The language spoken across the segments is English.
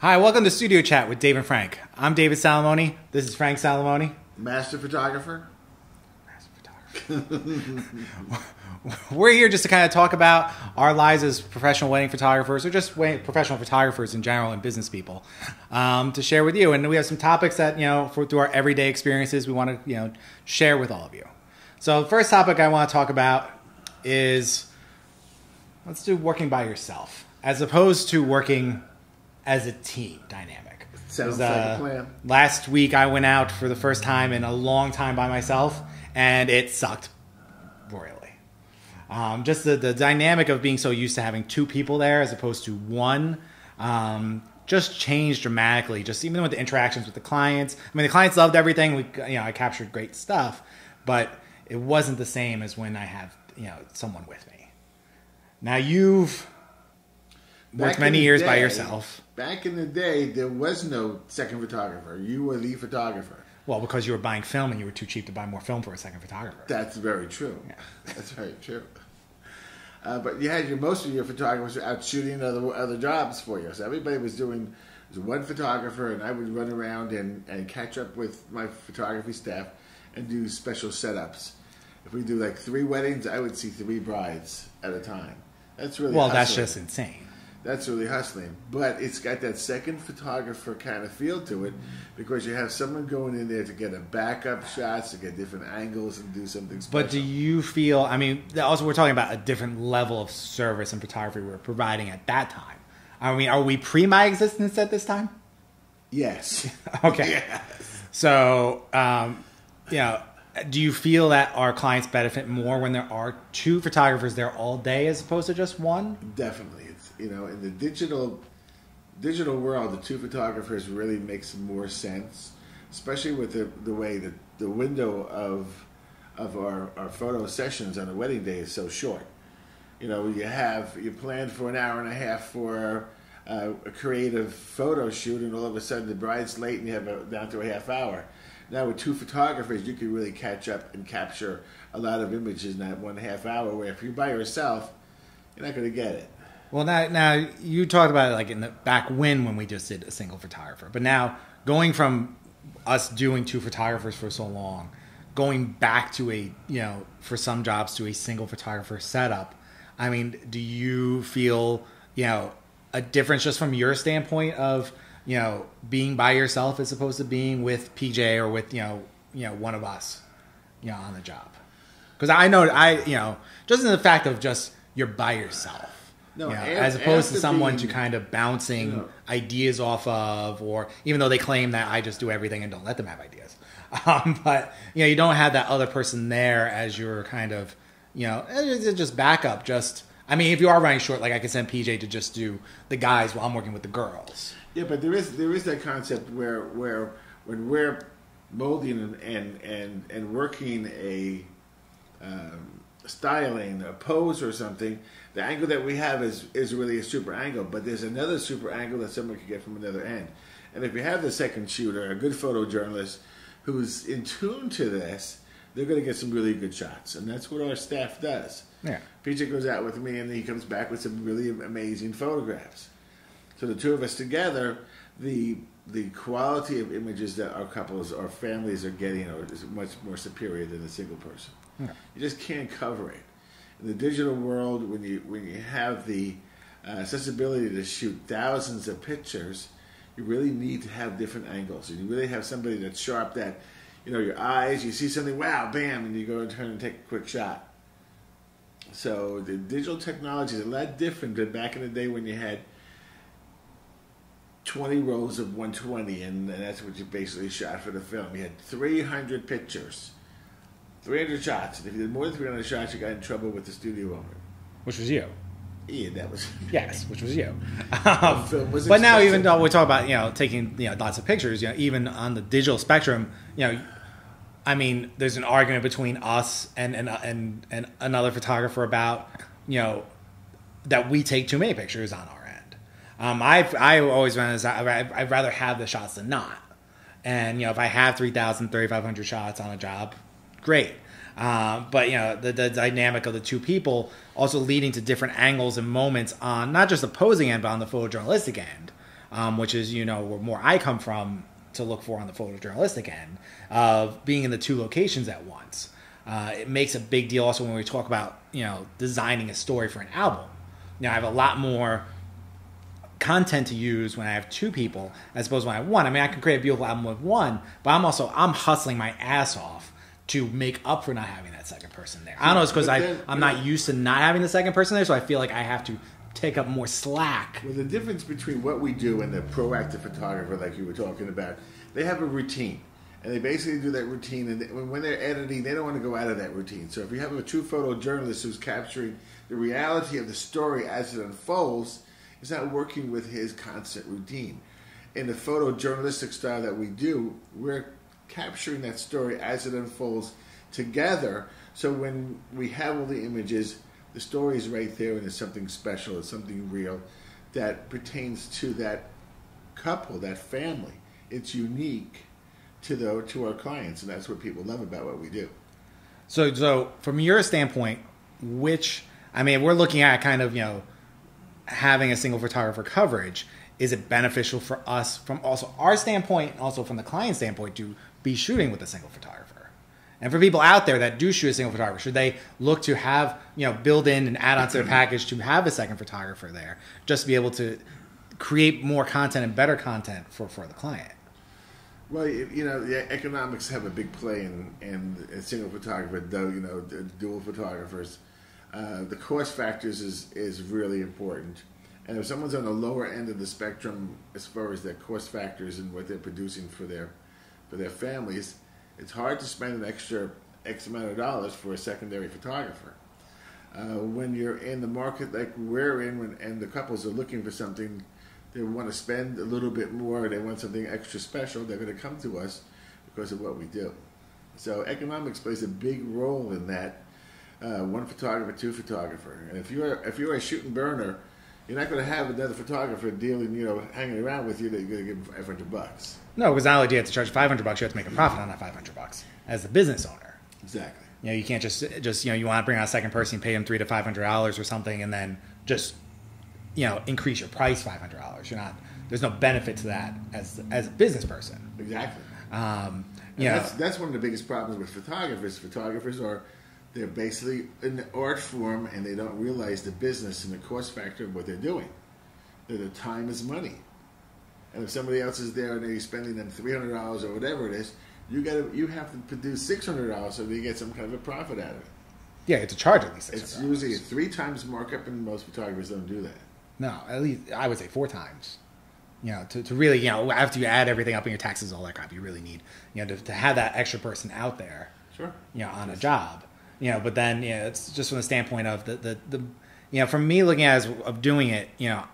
Hi, welcome to Studio Chat with Dave and Frank. I'm David Salamoni. This is Frank Salamoni. Master photographer. Master photographer. We're here just to kind of talk about our lives as professional wedding photographers, or just professional photographers in general and business people, um, to share with you. And we have some topics that you know, for through our everyday experiences, we want to you know share with all of you. So, the first topic I want to talk about is let's do working by yourself as opposed to working as a team dynamic. Sounds like a uh, plan. Last week I went out for the first time in a long time by myself, and it sucked royally. Um, just the, the dynamic of being so used to having two people there as opposed to one um, just changed dramatically. Just even with the interactions with the clients. I mean, the clients loved everything. We, you know, I captured great stuff, but it wasn't the same as when I have you know someone with me. Now you've worked many years by yourself. Back in the day, there was no second photographer. You were the photographer. Well, because you were buying film and you were too cheap to buy more film for a second photographer. That's very true. Yeah. That's very true. Uh, but you had your most of your photographers out shooting other other jobs for you. So everybody was doing was one photographer, and I would run around and, and catch up with my photography staff and do special setups. If we do like three weddings, I would see three brides at a time. That's really Well, that's just insane. That's really hustling. But it's got that second photographer kind of feel to it because you have someone going in there to get a backup shots, to get different angles and do something special. But do you feel? I mean, also we're talking about a different level of service and photography we are providing at that time. I mean, are we pre my existence at this time? Yes. Okay. Yes. So, um, you know, do you feel that our clients benefit more when there are two photographers there all day as opposed to just one? Definitely. You know, in the digital digital world, the two photographers really makes more sense, especially with the the way that the window of of our, our photo sessions on a wedding day is so short. You know, you have you plan for an hour and a half for uh, a creative photo shoot, and all of a sudden the bride's late, and you have a, down to a half hour. Now with two photographers, you can really catch up and capture a lot of images in that one half hour. Where if you're by yourself, you're not going to get it. Well, now, now you talked about it like in the back when when we just did a single photographer, but now going from us doing two photographers for so long, going back to a you know for some jobs to a single photographer setup. I mean, do you feel you know a difference just from your standpoint of you know being by yourself as opposed to being with PJ or with you know you know one of us, you know, on the job? Because I know I you know just in the fact of just you're by yourself. No, know, af- as opposed to someone being- to kind of bouncing No. ideas off of, or even though they claim that I just do everything and don't let them have ideas, um, but you know, you don't have that other person there as your kind of, you know, eh, it's just backup. Just, I mean, if you are running short, like I can send PJ to just do the guys while I'm working with the girls. Yeah, but there is there is that concept where where when we're molding and and and, and working a um, styling a pose or something, the angle that we have is is really a super angle. But there's another super angle that someone could get from another end. And if you have the second shooter, a good photojournalist who's in tune to this, they're going to get some really good shots, and that's what our staff does. Yeah. PJ goes out with me, and he comes back with some really amazing photographs. So the two of us together, the the quality of images that our couples or families are getting are, is much more superior than a single person. You just can't cover it. In the digital world, when you when you have the uh, accessibility to shoot thousands of pictures, you really need to have different angles, and you really have somebody that's sharp. That you know your eyes, you see something, wow, bam, and you go and turn and take a quick shot. So the digital technology is a lot different than back in the day when you had 20 rolls of 120, and, and that's what you basically shot for the film. You had 300 pictures, 300 shots. And if you did more than 300 shots, you got in trouble with the studio owner. Which was you. Yeah, that was. Yes, which was you. Um, film was but now, even though we talk about you know taking you know lots of pictures, you know, even on the digital spectrum, you know, I mean, there's an argument between us and and and, and another photographer about you know that we take too many pictures on our end. Um, I've I always run as I- I'd rather have the shots than not. And you know, if I have 3,000, 3,500 shots on a job, great. Uh, but you know, the, the dynamic of the two people also leading to different angles and moments on not just the posing end, but on the photojournalistic end. um, which is you know where more I come from to look for on the photojournalistic end of being in the two locations at once. Uh, it makes a big deal also when we talk about you know designing a story for an album. Know, I have a lot more content to use when I have two people as opposed to when I have one. I mean, I can create a beautiful album with one, but I'm also I'm hustling my ass off to make up for not having that second person there. I don't know, it's because I I'm you not used to not having the second person there, so I feel like I have to take up more slack. Well, the difference between what we do and the proactive photographer, like you were talking about, they have a routine, and they basically do that routine. And they- when they're editing, they don't want to go out of that routine. So if you have a true photojournalist who's capturing the reality of the story as it unfolds, he's not working with his constant routine. In the photojournalistic style that we do, we're capturing that story as it unfolds together. So when we have all the images, the story is right there, and it's something special, it's something real that pertains to that couple, that family. It's unique to the to our clients, and that's what people love about what we do. So, so from your standpoint, which I mean, we're looking at kind of you know having a single photographer coverage. Is it beneficial for us from also our standpoint, and also from the client standpoint, to be shooting with a single photographer? And for people out there that do shoot a single photographer, should they look to have you know build in and add on to their package to have a second photographer there, just to be able to create more content and better content for for the client? Well, you know, the economics have a big play in, in a single photographer, though, you know, dual photographers. Uh, the cost factors is, is really important. And if someone's on the lower end of the spectrum as far as their cost factors and what they're producing for their, for their families, it's hard to spend an extra X amount of dollars for a secondary photographer. Uh, when you're in the market like we're in, when, and the couples are looking for something, they want to spend a little bit more, they want something extra special, they're going to come to us because of what we do. So economics plays a big role in that. Uh, one photographer, two photographer, and if you're if you're a shoot and burner, you're not going to have another photographer dealing, you know, hanging around with you that you're going to give them 500 bucks. No, because not only do you have to charge five hundred bucks, you have to make a profit on that five hundred bucks as a business owner. Exactly. You know, you can't just just you know you want to bring on a second person, pay them three to five hundred dollars or something, and then just you know increase your price five hundred dollars. You're not. There's no benefit to that as as a business person. Exactly. Um, And you know, that's that's one of the biggest problems with photographers. Photographers are they're basically in the art form and they don't realize the business and the cost factor of what they're doing. That the time is money. And if somebody else is there and they're spending them three hundred dollars or whatever it is, you got you have to produce six hundred dollars so they get some kind of a profit out of it. yeah, you have to charge at least. It's $600. usually a three times markup, and most photographers don't do that. no, at least I would say four times. You know, to, to really you know after you add everything up in your taxes, all that crap, you really need you know to, to have that extra person out there. Sure. you know, on a job. You know, but then you know, it's just from the standpoint of the the, the you know, from me looking at it as of doing it, you know,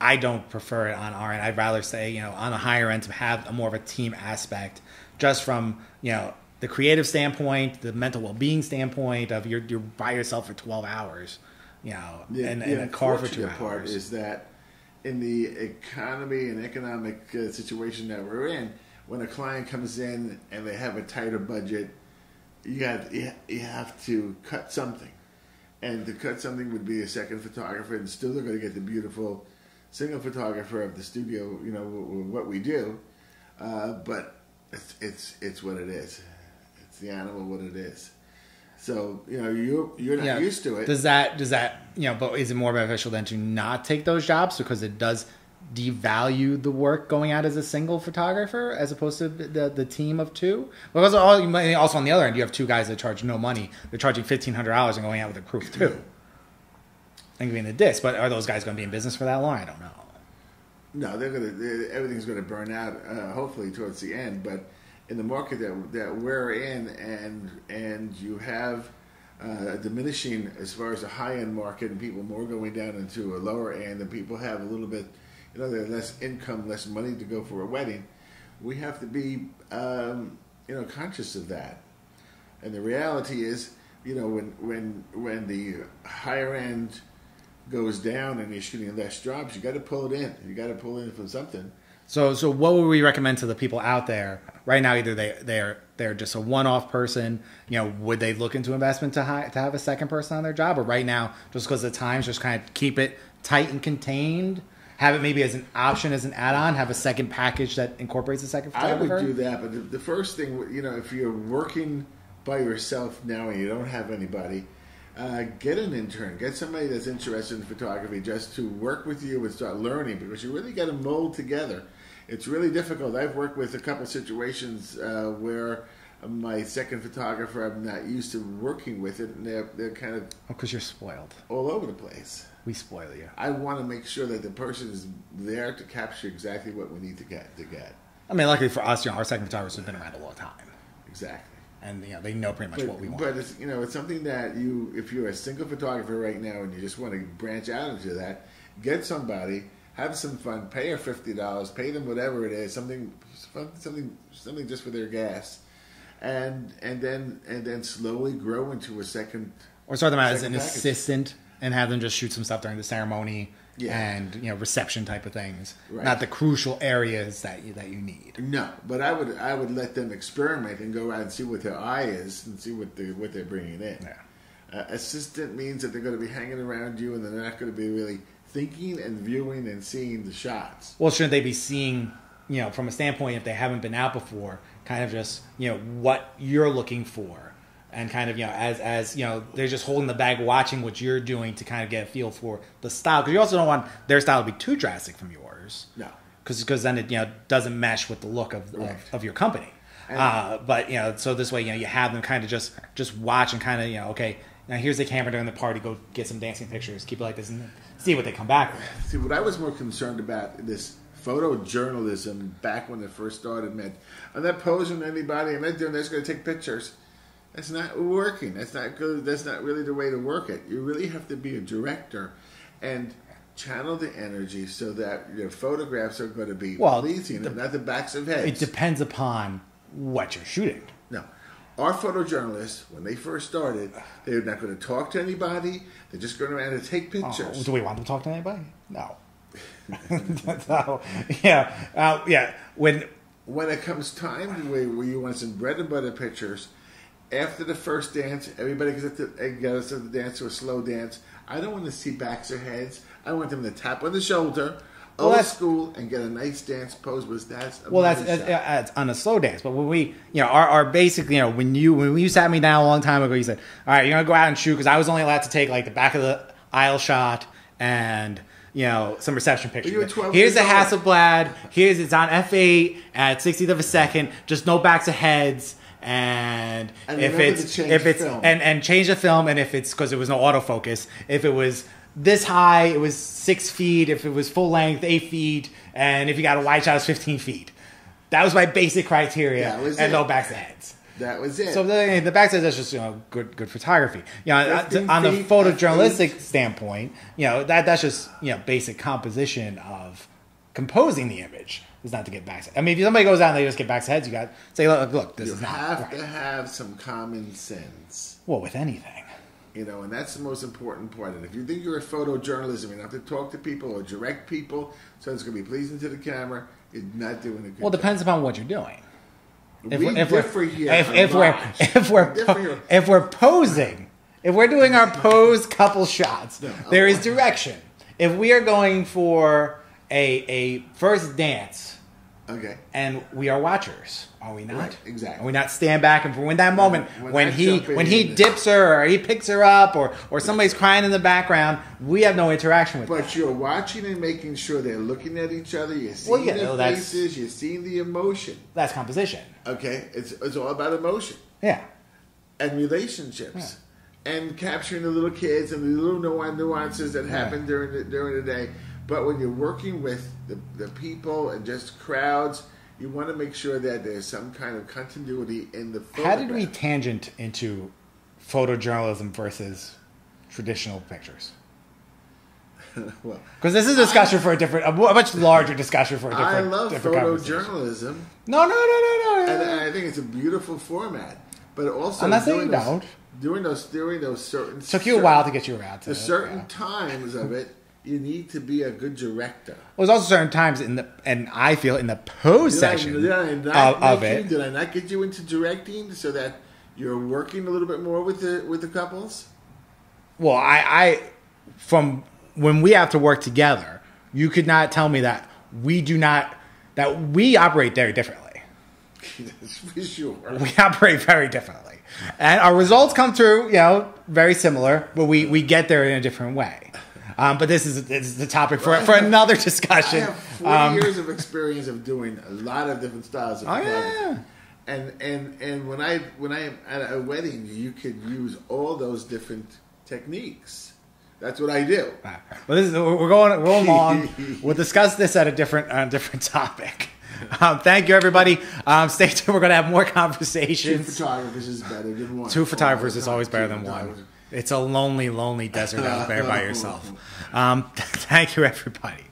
I don't prefer it on our end. I'd rather say, you know, on a higher end to have a more of a team aspect, just from you know the creative standpoint, the mental well being standpoint of you're you're by yourself for twelve hours, you know, in, the in a car for two unfortunate part hours. is that in the economy and economic uh, situation that we're in, when a client comes in and they have a tighter budget, you got you, have to cut something, and to cut something would be a second photographer, and still they're going to get the beautiful single photographer of the studio. You know what we do, uh, but it's it's it's what it is. It's the animal what it is. So you know you you're not Yeah. used to it. Does that does that you know? But is it more beneficial than to not take those jobs because it does devalue the work going out as a single photographer as opposed to the the team of two? Because all, also on the other end, you have two guys that charge no money. They're charging fifteen hundred dollars and going out with a crew of two. And giving the disc, but are those guys going to be in business for that long? I don't know. No, they're gonna. They're, everything's gonna burn out. Uh, hopefully, towards the end. But in the market that that we're in, and and you have uh, diminishing as far as the high end market, and people more going down into a lower end, and people have a little bit, you know, they're less income, less money to go for a wedding. We have to be, um, you know, conscious of that. And the reality is, you know, when when when the higher end goes down and you're shooting less jobs, you got to pull it in. You got to pull in from something. So, so what would we recommend to the people out there right now? Either they they're they're just a one-off person. You know, would they look into investment to hi- to have a second person on their job, or right now, just because the times just kind of keep it tight and contained? Have it maybe as an option as an add-on. Have a second package that incorporates a second photographer? I would do that, but the, the first thing, you know, if you're working by yourself now and you don't have anybody, uh, get an intern, get somebody that's interested in photography just to work with you and start learning because you really got to mold together. It's really difficult. I've worked with a couple situations uh, where my second photographer, I'm not used to working with it, and they're, they're kind of oh, because you're spoiled. all over the place. We spoil you. I want to make sure that the person is there to capture exactly what we need to get to get. I mean, luckily for us, you know, our second photographers have been around a long time, Exactly. and you know they know pretty much But, what we want. but it's, you know, it's something that you, if you're a single photographer right now and you just want to branch out into that, get somebody, have some fun, pay her fifty dollars, pay them whatever it is, something, something, something just for their gas, and and then and then slowly grow into a second. or start them out as an package. assistant and have them just shoot some stuff during the ceremony Yeah. and you know reception type of things, Right. not the crucial areas that you, that you need. No, but I would I would let them experiment and go out and see what their eye is and see what they what they're bringing in. Yeah. Uh, assistant means that they're going to be hanging around you and they're not going to be really thinking and viewing and seeing the shots. Well, shouldn't they be seeing, you know, from a standpoint if they haven't been out before, kind of just you know what you're looking for, and kind of you know as as you know they're just holding the bag, watching what you're doing to kind of get a feel for the style because you also don't want their style to be too drastic from yours. No. because because then it you know doesn't mesh with the look of Right. of, of your company. Uh, but you know, so this way you know you have them kind of just just watch and kind of you know okay now here's the camera during the party go get some dancing pictures keep it like this and see what they come back with. See, what I was more concerned about this photojournalism back when it first started meant I'm not posing anybody. I'm not doing this. Going to take pictures. That's not working. That's not good. That's not really the way to work it. You really have to be a director and channel the energy so that your photographs are going to be Well, pleasing, the- and not the backs of heads. It depends upon what you're shooting. No. Our photojournalists, when they first started, they're not going to talk to anybody. They're just going around to take Oh, pictures. do we want them to talk to anybody? No. so, yeah, uh, yeah. When when it comes time where you want some bread and butter pictures, after the first dance, everybody gets to gets to the dance to a slow dance. I don't want to see backs or heads. I want them to tap on the shoulder, Well, old school, and get a nice dance pose. Was that's well, that's, uh, that's, uh, that's on a slow dance. But when we, you know, are our basic, you know, when you when you sat me down a long time ago, you said, "All right, you're gonna go out and shoot," because I was only allowed to take like the back of the aisle shot and you know some reception pictures. you Here's a. Hasselblad. Here's it's on f8 at 60th of a second. Just no backs of heads. And, And if it's if it's film. and and change the film, and if it's because it was no autofocus, if it was this high, it was six feet. If it was full length, eight feet, and if you got a wide shot, it's fifteen feet. That was my basic criteria, That was and it. no backs of heads. that was it. So the, the backside that's just you know good good photography. You know, uh, 15 on the photojournalistic standpoint, you know that that's just you know basic composition of composing the image is not to get backs. I mean, if somebody goes out and they just get backs heads, you got to say, look, look, this you is not You have right. to have some common sense. well with anything. You know, and that's the most important part. And if you think you're a photojournalist and you have to talk to people or direct people so it's going to be pleasing to the camera, you're not doing a good Well, it job. depends upon what you're doing. If we we're, if differ we're, here. if, if we're if we're We differ if we're posing, if we're doing our pose couple shots, No. there is direction. If we are going for a a first dance Okay. and we are watchers, are we not? Right, exactly. Are we not stand back and for when that moment We're when he when he dips her or he picks her up or or somebody's crying in the background, we have no interaction with. But that. you're watching and making sure they're looking at each other. You're seeing Well, yeah, their no, faces. You're seeing the emotion. That's composition. Okay, it's it's all about emotion Yeah. and relationships, and capturing the little kids and the little nu- nuances that happen during the during the day. But when you're working with the, the people and just crowds, you want to make sure that there's some kind of continuity in the. How did we tangent into photojournalism versus traditional pictures? well, Because this is a discussion for a different, a much larger discussion for a different. I love different photojournalism, No, no, no, no, no. and I think it's a beautiful format. But also, I'm not saying doing you those, don't. Doing those, doing those certain Took you a while to get you around to the it, certain yeah. times of it, you need to be a good director. Well, there's also certain times in the, and I feel in the pose Did I, section did I not of, of make you- it. Did I not get you into directing so that you're working a little bit more with the with the couples? Well, I, I, from when we have to work together, you could not tell me that we do not that we operate very differently. That's for sure. We operate very differently, and our results come through, you know, very similar, but we we get there in a different way. Um, but this is this is the topic for for another I discussion. have 40 Um, years of experience of doing a lot of different styles of Oh, photography. yeah. And and and when I when I am at a wedding, you could use all those different techniques. That's what I do. Well, this is, we're going we're going long. We'll discuss this at a different uh, different topic. Um, thank you, everybody. Um, stay tuned. We're going to have more conversations. Two photographers is better than one. Two photographers is always better than one. It's a lonely, lonely desert out there by yourself. Um, thank you, everybody.